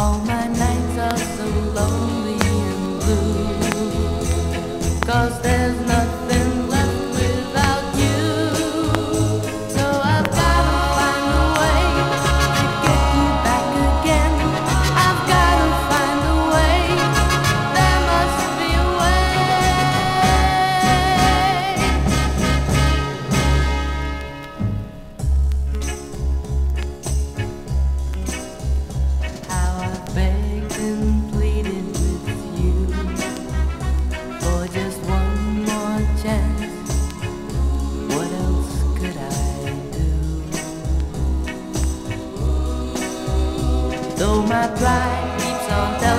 All my nights are so lonely and blue. Cause there's มาปลายยี่สอง